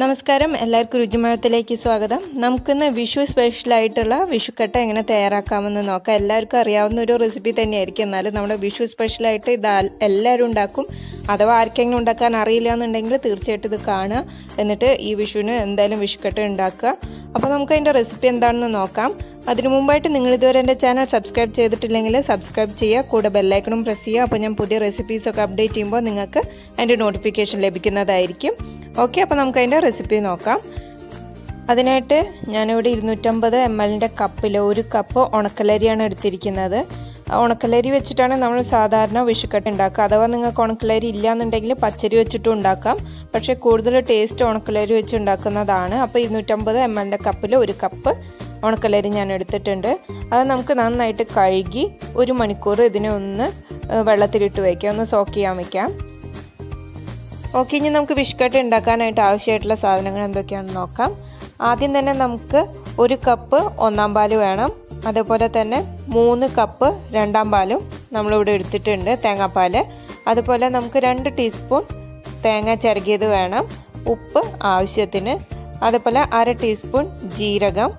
നമസ്കാരം. എല്ലാവർക്കും രുചിമഴത്തിലേക്ക് സ്വാഗതം. നമുക്കിന്ന് വിഷു സ്പെഷ്യലായിട്ടുള്ള വിഷുക്കട്ട എങ്ങനെ തയ്യാറാക്കാമെന്ന് നോക്കാം. എല്ലാവർക്കും അറിയാവുന്ന ഒരു റെസിപ്പി തന്നെയായിരിക്കും. എന്നാലും നമ്മുടെ വിഷു സ്പെഷ്യലായിട്ട് ഇത് എല്ലാവരും ഉണ്ടാക്കും. അഥവാ ആർക്കെങ്കിലും ഉണ്ടാക്കാൻ അറിയില്ല എന്നുണ്ടെങ്കിൽ തീർച്ചയായിട്ടും ഇത് കാണുക. എന്നിട്ട് ഈ വിഷുവിന് എന്തായാലും വിഷുക്കട്ട ഉണ്ടാക്കുക. അപ്പോൾ നമുക്ക് അതിന്റെ റെസിപ്പി എന്താണെന്ന് നോക്കാം. അതിനു മുമ്പായിട്ട് നിങ്ങൾ ഇതുവരെ എന്റെ ചാനൽ സബ്സ്ക്രൈബ് ചെയ്തിട്ടില്ലെങ്കിൽ സബ്സ്ക്രൈബ് ചെയ്യുക. കൂടെ ബെല്ലൈക്കണും പ്രസ് ചെയ്യുക. അപ്പോൾ ഞാൻ പുതിയ റെസിപ്പീസൊക്കെ അപ്ഡേറ്റ് ചെയ്യുമ്പോൾ നിങ്ങൾക്ക് അതിന്റെ നോട്ടിഫിക്കേഷൻ ലഭിക്കുന്നതായിരിക്കും. ഓക്കെ അപ്പോൾ നമുക്ക് അതിന്റെ റെസിപ്പി നോക്കാം. അതിനായിട്ട് ഞാനിവിടെ ഇരുന്നൂറ്റമ്പത് എം എല്ലിന്റെ കപ്പിൽ ഒരു കപ്പ് ഉണക്കലരിയാണ് എടുത്തിരിക്കുന്നത്. ഉണക്കലരി വെച്ചിട്ടാണ് നമ്മൾ സാധാരണ വിഷുക്കട്ട ഉണ്ടാക്കുക. അഥവാ നിങ്ങൾക്ക് ഉണക്കലരി ഇല്ലയെന്നുണ്ടെങ്കിൽ പച്ചരി വെച്ചിട്ടും ഉണ്ടാക്കാം. പക്ഷേ കൂടുതൽ ടേസ്റ്റ് ഉണക്കലരി വെച്ച് ഉണ്ടാക്കുന്നതാണ്. അപ്പോൾ ഇരുന്നൂറ്റമ്പത് എം എല്ലിന്റെ കപ്പിൽ ഒരു കപ്പ് ഉണക്കലരി ഞാൻ എടുത്തിട്ടുണ്ട്. അത് നമുക്ക് നന്നായിട്ട് കഴുകി ഒരു മണിക്കൂർ ഇതിനെ ഒന്ന് വെള്ളത്തിലിട്ട് വയ്ക്കാം ഒന്ന് സോക്ക് ചെയ്യാൻ വയ്ക്കാം ഓക്കെ ഇനി നമുക്ക് വിഷ്കട്ട് ഉണ്ടാക്കാനായിട്ട് ആവശ്യമായിട്ടുള്ള സാധനങ്ങൾ എന്തൊക്കെയാണെന്ന് നോക്കാം. ആദ്യം തന്നെ നമുക്ക് ഒരു കപ്പ് ഒന്നാം പാൽ വേണം. അതുപോലെ തന്നെ മൂന്ന് കപ്പ് രണ്ടാം പാലും നമ്മളിവിടെ എടുത്തിട്ടുണ്ട് തേങ്ങാപ്പാൽ അതുപോലെ നമുക്ക് രണ്ട് ടീസ്പൂൺ തേങ്ങ ചിരകിയത് വേണം. ഉപ്പ് ആവശ്യത്തിന്. അതുപോലെ അര ടീസ്പൂൺ ജീരകം.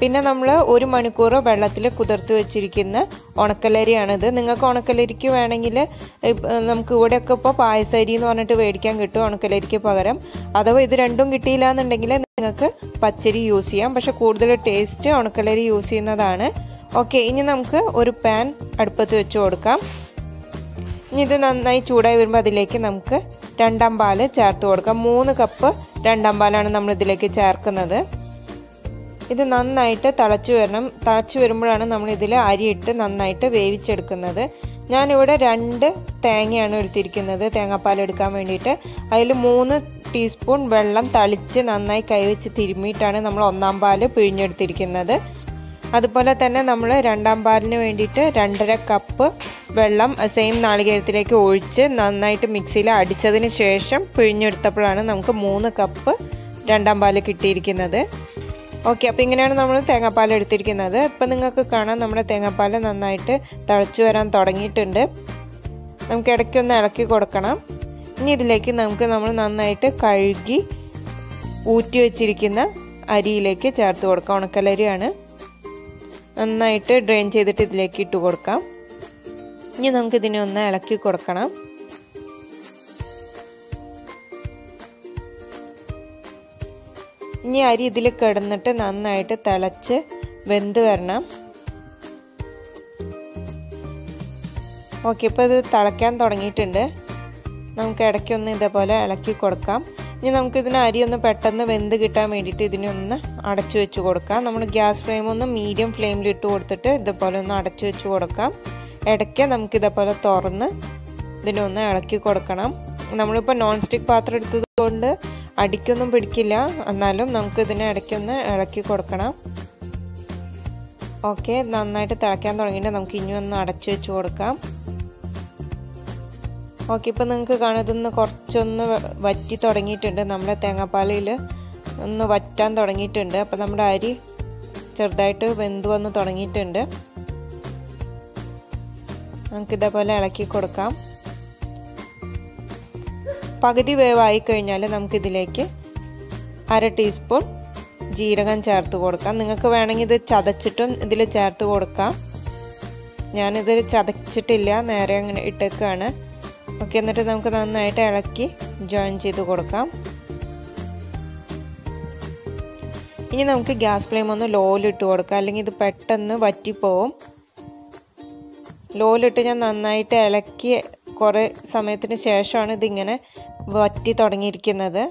പിന്നെ നമ്മൾ ഒരു മണിക്കൂർ വെള്ളത്തിൽ കുതിർത്ത് വെച്ചിരിക്കുന്ന ഉണക്കലരിയാണിത്. നിങ്ങൾക്ക് ഉണക്കലരിക്ക് വേണമെങ്കിൽ നമുക്ക് ഇവിടെയൊക്കെ ഇപ്പോൾ പായസരി എന്ന് പറഞ്ഞിട്ട് മേടിക്കാൻ കിട്ടും ഉണക്കലരിക്ക് പകരം. അഥവാ ഇത് രണ്ടും കിട്ടിയില്ല എന്നുണ്ടെങ്കിൽ നിങ്ങൾക്ക് പച്ചരി യൂസ് ചെയ്യാം. പക്ഷെ കൂടുതൽ ടേസ്റ്റ് ഉണക്കലരി യൂസ് ചെയ്യുന്നതാണ്. ഓക്കെ ഇനി നമുക്ക് ഒരു പാൻ അടുപ്പത്ത് വെച്ച് കൊടുക്കാം. ഇനി ഇത് നന്നായി ചൂടായി വരുമ്പോൾ അതിലേക്ക് നമുക്ക് രണ്ടാം പാൽ ചേർത്ത് കൊടുക്കാം. മൂന്ന് കപ്പ് രണ്ടാം പാലാണ് നമ്മൾ ഇതിലേക്ക് ചേർക്കുന്നത്. ഇത് നന്നായിട്ട് തിളച്ച് വരണം. തിളച്ച് വരുമ്പോഴാണ് നമ്മൾ ഇതിൽ അരിയിട്ട് നന്നായിട്ട് വേവിച്ചെടുക്കുന്നത്. ഞാനിവിടെ രണ്ട് തേങ്ങയാണ് എടുത്തിരിക്കുന്നത്. തേങ്ങാപ്പാൽ എടുക്കാൻ വേണ്ടിയിട്ട്. അതിൽ മൂന്ന് ടീസ്പൂൺ വെള്ളം തളിച്ച് നന്നായി കൈവച്ച് തിരുമ്മിയിട്ടാണ് നമ്മൾ ഒന്നാം പാൽ പിഴിഞ്ഞെടുത്തിരിക്കുന്നത്. അതുപോലെ തന്നെ നമ്മൾ രണ്ടാം പാലിന് വേണ്ടിയിട്ട് രണ്ടര കപ്പ് വെള്ളം സെയിം നാളികേരത്തിലേക്ക് ഒഴിച്ച് നന്നായിട്ട് മിക്സിയിൽ അടിച്ചതിന് ശേഷം പിഴിഞ്ഞെടുത്തപ്പോഴാണ് നമുക്ക് മൂന്ന് കപ്പ് രണ്ടാം പാൽ കിട്ടിയിരിക്കുന്നത്. ഓക്കെ അപ്പോൾ ഇങ്ങനെയാണ് നമ്മൾ തേങ്ങാപ്പാൽ എടുത്തിരിക്കുന്നത്. ഇപ്പം നിങ്ങൾക്ക് കാണാം നമ്മുടെ തേങ്ങാപ്പാൽ നന്നായിട്ട് തിളച്ചു വരാൻ തുടങ്ങിയിട്ടുണ്ട്. നമുക്ക് ഇടയ്ക്കൊന്ന് ഇളക്കി കൊടുക്കണം. ഇനി ഇതിലേക്ക് നമുക്ക് നമ്മൾ നന്നായിട്ട് കഴുകി ഊറ്റി വെച്ചിരിക്കുന്ന അരിയിലേക്ക് ചേർത്ത് കൊടുക്കാം. ഉണക്കലരിയാണ്. നന്നായിട്ട് ഡ്രെയിൻ ചെയ്തിട്ട് ഇതിലേക്ക് ഇട്ട് കൊടുക്കാം. ഇനി നമുക്കിതിനെ ഒന്ന് ഇളക്കി കൊടുക്കണം. ഇനി അരി ഇതിൽ കിടന്നിട്ട് നന്നായിട്ട് തിളച്ച് വെന്ത് വരണം. ഓക്കെ ഇപ്പോൾ ഇത് തിളയ്ക്കാൻ തുടങ്ങിയിട്ടുണ്ട്. നമുക്ക് ഇടയ്ക്കൊന്ന് ഇതേപോലെ ഇളക്കി കൊടുക്കാം. ഇനി നമുക്കിതിന് അരിയൊന്ന് പെട്ടെന്ന് വെന്ത് കിട്ടാൻ വേണ്ടിയിട്ട് ഇതിനൊന്ന് അടച്ചു വെച്ച് കൊടുക്കാം. നമ്മൾ ഗ്യാസ് ഫ്ലെയിം ഒന്ന് മീഡിയം ഫ്ലെയിമിൽ ഇട്ട് കൊടുത്തിട്ട് ഇതേപോലെ ഒന്ന് അടച്ചു വെച്ച് കൊടുക്കാം. ഇടയ്ക്ക് നമുക്കിതേപോലെ തുറന്ന് ഇതിനൊന്ന് ഇളക്കി കൊടുക്കണം. നമ്മളിപ്പോൾ നോൺ സ്റ്റിക്ക് പാത്രം എടുത്തത് കൊണ്ട് അടിക്കൊന്നും പിടിക്കില്ല. എന്നാലും നമുക്ക് ഇതിനെ ഇടയ്ക്കൊന്ന് ഇളക്കി കൊടുക്കണം. ഓക്കെ നന്നായിട്ട് തിളയ്ക്കാൻ തുടങ്ങിയിട്ട് നമുക്ക് ഇനി ഒന്ന് അടച്ചു വെച്ച് കൊടുക്കാം. ഓക്കെ ഇപ്പം നിങ്ങൾക്ക് കാണാം ഇതൊന്ന് കുറച്ചൊന്ന് വറ്റി തുടങ്ങിയിട്ടുണ്ട്. നമ്മുടെ തേങ്ങാപ്പാലയിൽ ഒന്ന് വറ്റാൻ തുടങ്ങിയിട്ടുണ്ട്. അപ്പോൾ നമ്മുടെ അരി ചെറുതായിട്ട് വെന്ത് വന്ന് തുടങ്ങിയിട്ടുണ്ട്. നമുക്കിതേപോലെ ഇളക്കി കൊടുക്കാം. പകുതി വേവായി കഴിഞ്ഞാൽ നമുക്കിതിലേക്ക് അര ടീസ്പൂൺ ജീരകം ചേർത്ത് കൊടുക്കാം. നിങ്ങൾക്ക് വേണമെങ്കിൽ ഇത് ചതച്ചിട്ടും ഇതിൽ ചേർത്ത് കൊടുക്കാം. ഞാനിത് ചതച്ചിട്ടില്ല നേരെ അങ്ങനെ ഇട്ടേക്കാണ്. ഓക്കെ എന്നിട്ട് നമുക്ക് നന്നായിട്ട് ഇളക്കി ജോയിൻ ചെയ്ത് കൊടുക്കാം. ഇനി നമുക്ക് ഗ്യാസ് ഫ്ലെയിം ഒന്ന് ലോയിലിട്ട് കൊടുക്കാം. അല്ലെങ്കിൽ ഇത് പെട്ടെന്ന് വറ്റിപ്പോവും. ലോയിലിട്ട് ഞാൻ നന്നായിട്ട് ഇളക്കി കുറേ സമയത്തിന് ശേഷമാണ് ഇതിങ്ങനെ വറ്റി തുടങ്ങിയിരിക്കുന്നത്.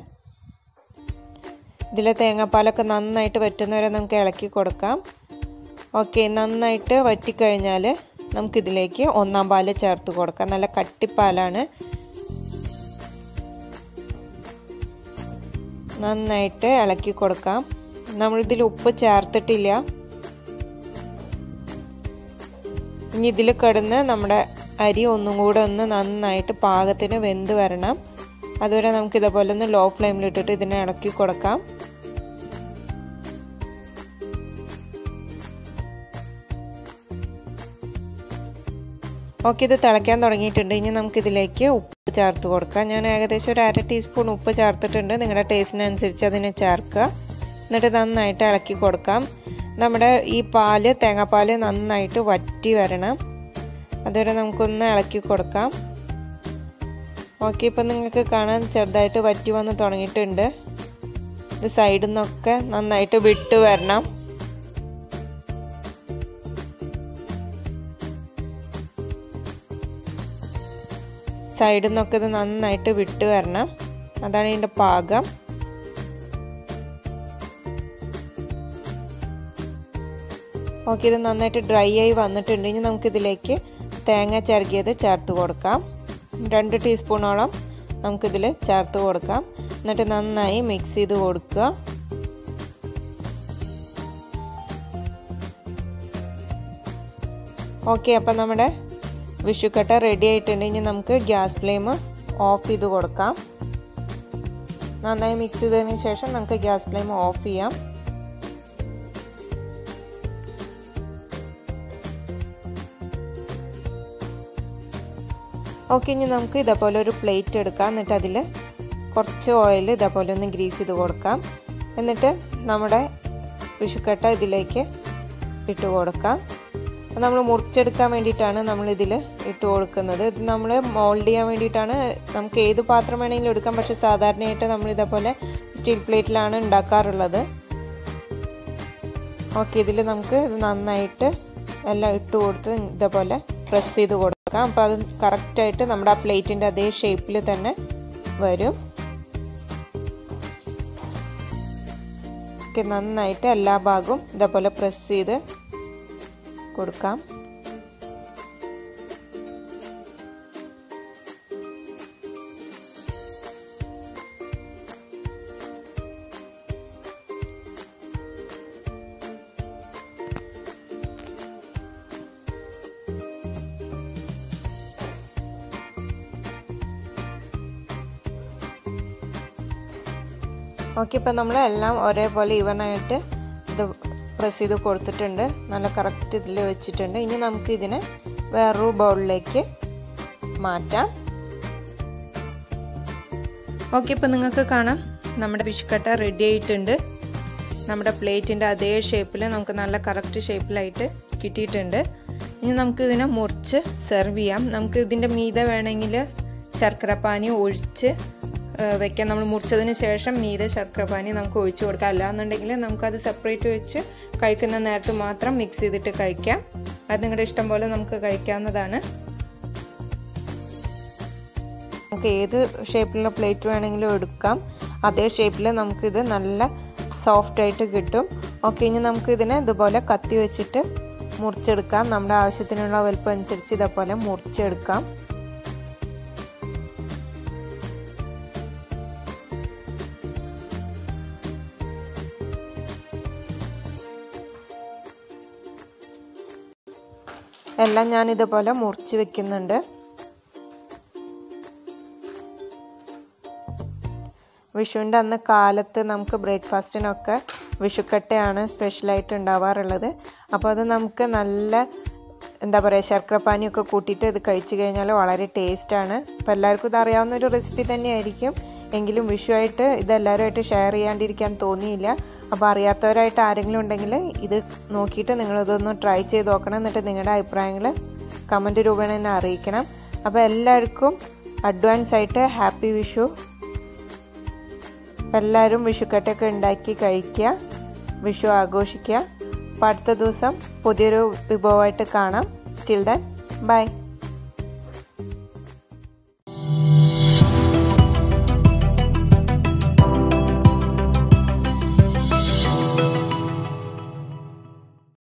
ഇതിലെ തേങ്ങാപ്പാലൊക്കെ നന്നായിട്ട് വറ്റുന്നവരെ നമുക്ക് ഇളക്കി കൊടുക്കാം. ഓക്കെ നന്നായിട്ട് വറ്റിക്കഴിഞ്ഞാൽ നമുക്കിതിലേക്ക് ഒന്നാം പാൽ ചേർത്ത് കൊടുക്കാം. നല്ല കട്ടിപ്പാലാണ്. നന്നായിട്ട് ഇളക്കി കൊടുക്കാം. നമ്മളിതിൽ ഉപ്പ് ചേർത്തിട്ടില്ല. ഇനി ഇതിൽ കിടന്ന് നമ്മുടെ അരി ഒന്നും കൂടെ ഒന്ന് നന്നായിട്ട് പാകത്തിന് വെന്ത് വരണം. അതുവരെ നമുക്ക് ഇതേപോലെ ഒന്ന് ലോ ഫ്ലെയിമിലിട്ടിട്ട് ഇതിനെ ഇളക്കി കൊടുക്കാം. ഓക്കെ ഇത് തിളയ്ക്കാൻ തുടങ്ങിയിട്ടുണ്ട്. ഇനി നമുക്കിതിലേക്ക് ഉപ്പ് ചേർത്ത് കൊടുക്കാം. ഞാൻ ഏകദേശം ഒരു അര ടീസ്പൂൺ ഉപ്പ് ചേർത്തിട്ടുണ്ട്. നിങ്ങളുടെ ടേസ്റ്റിനനുസരിച്ച് അതിനെ ചേർക്കുക. എന്നിട്ട് നന്നായിട്ട് ഇളക്കി കൊടുക്കാം. നമ്മുടെ ഈ പാൽ തേങ്ങാപ്പാൽ നന്നായിട്ട് വറ്റി വരണം. അതുവരെ നമുക്കൊന്ന് ഇളക്കി കൊടുക്കാം. ഓക്കെ ഇപ്പം നിങ്ങൾക്ക് കാണാൻ ചെറുതായിട്ട് വറ്റി വന്ന് തുടങ്ങിയിട്ടുണ്ട്. ഇത് സൈഡിൽ നിന്നൊക്കെ നന്നായിട്ട് വിട്ട് വരണം. സൈഡിൽ നിന്നൊക്കെ ഇത് നന്നായിട്ട് വിട്ട് വരണം. അതാണ് ഇതിന്റെ പാകം. ഓക്കെ ഇത് നന്നായിട്ട് ഡ്രൈ ആയി വന്നിട്ടുണ്ട്. ഇനി നമുക്കിതിലേക്ക് തേങ്ങ ചിരകിയത് ചേർത്ത് കൊടുക്കാം. രണ്ട് ടീസ്പൂണോളം നമുക്കിതിൽ ചേർത്ത് കൊടുക്കാം. എന്നിട്ട് നന്നായി മിക്സ് ചെയ്ത് കൊടുക്കുക. ഓക്കെ അപ്പം നമ്മുടെ വിഷുക്കട്ട റെഡി ആയിട്ടുണ്ട്. ഇനി നമുക്ക് ഗ്യാസ് ഫ്ലെയിം ഓഫ് ചെയ്ത് കൊടുക്കാം. നന്നായി മിക്സ് ചെയ്തതിന് ശേഷം നമുക്ക് ഗ്യാസ് ഫ്ലെയിം ഓഫ് ചെയ്യാം. ഓക്കെ ഇനി നമുക്ക് ഇതേപോലെ ഒരു പ്ലേറ്റ് എടുക്കാം. എന്നിട്ട് അതിൽ കുറച്ച് ഓയിൽ ഇതേപോലെ ഒന്ന് ഗ്രീസ് ചെയ്ത് കൊടുക്കാം. എന്നിട്ട് നമ്മുടെ വിഷുക്കട്ട ഇതിലേക്ക് ഇട്ട് കൊടുക്കാം. നമ്മൾ മുറിച്ചെടുക്കാൻ വേണ്ടിയിട്ടാണ് നമ്മൾ ഇതിൽ ഇട്ട് കൊടുക്കുന്നത്. ഇത് നമ്മൾ മോൾഡ് ചെയ്യാൻ വേണ്ടിയിട്ടാണ്. നമുക്ക് ഏത് പാത്രം വേണമെങ്കിലും എടുക്കാം. പക്ഷേ സാധാരണയായിട്ട് നമ്മൾ ഇതേപോലെ സ്റ്റീൽ പ്ലേറ്റിലാണ് ഉണ്ടാക്കാറുള്ളത്. ഓക്കെ ഇതിൽ നമുക്ക് ഇത് നന്നായിട്ട് എല്ലാം ഇട്ട് കൊടുത്ത് ഇതേപോലെ പ്രസ് ചെയ്ത് കൊടുക്കാം. അപ്പോൾ അത് കറക്റ്റായിട്ട് നമ്മുടെ ആ പ്ലേറ്റിന്റെ അതേ ഷേപ്പിൽ തന്നെ വരും. ഓക്കെ നന്നായിട്ട് എല്ലാ ഭാഗവും ഇതേപോലെ പ്രസ് ചെയ്ത് കൊടുക്കാം. ഓക്കെ ഇപ്പം നമ്മൾ എല്ലാം ഒരേപോലെ ഈവനായിട്ട് ഇത് പ്രസ് ചെയ്ത് കൊടുത്തിട്ടുണ്ട്. നല്ല കറക്റ്റ് ഇതിൽ വെച്ചിട്ടുണ്ട്. ഇനി നമുക്ക് ഇതിനെ വേറൊരു ബൗളിലേക്ക് മാറ്റാം. ഓക്കെ ഇപ്പം നിങ്ങൾക്ക് കാണാം. നമ്മുടെ ഫിഷ് റെഡി ആയിട്ടുണ്ട്. നമ്മുടെ പ്ലേറ്റിന്റെ അതേ ഷേപ്പിൽ നമുക്ക് നല്ല കറക്റ്റ് ഷേപ്പിലായിട്ട് കിട്ടിയിട്ടുണ്ട്. ഇനി നമുക്ക് ഇതിനെ മുറിച്ച് സെർവ് ചെയ്യാം. നമുക്ക് ഇതിന്റെ മീത വേണമെങ്കിൽ ശർക്കര പാനി ഒഴിച്ച് വെക്കാം നമ്മൾ മുറിച്ചതിന് ശേഷം മീതെ ശർക്കരപ്പാനി നമുക്ക് ഒഴിച്ച് കൊടുക്കാം. അല്ലാന്നുണ്ടെങ്കിൽ നമുക്കത് സെപ്പറേറ്റ് വെച്ച് കഴിക്കുന്ന നേരത്ത് മാത്രം മിക്സ് ചെയ്തിട്ട് കഴിക്കാം. അത് നിങ്ങളുടെ ഇഷ്ടം പോലെ നമുക്ക് കഴിക്കാവുന്നതാണ്. നമുക്ക് ഏത് ഷേപ്പിലുള്ള പ്ലേറ്റ് വേണമെങ്കിലും എടുക്കാം. അതേ ഷേപ്പിൽ നമുക്കിത് നല്ല സോഫ്റ്റ് ആയിട്ട് കിട്ടും. ഓക്കെ ഇനി നമുക്കിതിനെ ഇതുപോലെ കത്തി വെച്ചിട്ട് മുറിച്ചെടുക്കാം. നമ്മുടെ ആവശ്യത്തിനുള്ള വലുപ്പം അനുസരിച്ച് ഇതേപോലെ മുറിച്ചെടുക്കാം. എല്ലാം ഞാൻ ഇതുപോലെ മുറിച്ച് വെക്കുന്നുണ്ട്. വിഷുവിന്റെ അന്ന് കാലത്ത് നമുക്ക് ബ്രേക്ക്ഫാസ്റ്റിനൊക്കെ വിഷുക്കട്ടയാണ് സ്പെഷ്യലായിട്ട് ഉണ്ടാവാറുള്ളത്. അപ്പോൾ അത് നമുക്ക് നല്ല എന്താ പറയുക ശർക്കരപ്പാനിയൊക്കെ കൂട്ടിയിട്ട് ഇത് കഴിച്ചു കഴിഞ്ഞാൽ വളരെ ടേസ്റ്റാണ്. അപ്പോൾ എല്ലാവർക്കും ഇത് അറിയാവുന്ന ഒരു റെസിപ്പി തന്നെയായിരിക്കും. എങ്കിലും വിഷുവായിട്ട് ഇതെല്ലാവരുമായിട്ട് ഷെയർ ചെയ്യാണ്ടിരിക്കാൻ തോന്നിയില്ല. അപ്പോൾ അറിയാത്തവരായിട്ട് ആരെങ്കിലും ഉണ്ടെങ്കിൽ ഇത് നോക്കിയിട്ട് നിങ്ങളിതൊന്ന് ട്രൈ ചെയ്ത് നോക്കണം. എന്നിട്ട് നിങ്ങളുടെ അഭിപ്രായങ്ങൾ കമന്റ് രൂപേണ എന്നെ അറിയിക്കണം. അപ്പോൾ എല്ലാവർക്കും അഡ്വാൻസ് ആയിട്ട് ഹാപ്പി വിഷു എല്ലാവരും വിഷുക്കട്ടൊക്കെ ഉണ്ടാക്കി കഴിക്കുക. വിഷു ആഘോഷിക്കുക. അപ്പോൾ അടുത്ത ദിവസം പുതിയൊരു വിഭവമായിട്ട് കാണാം. Till then bye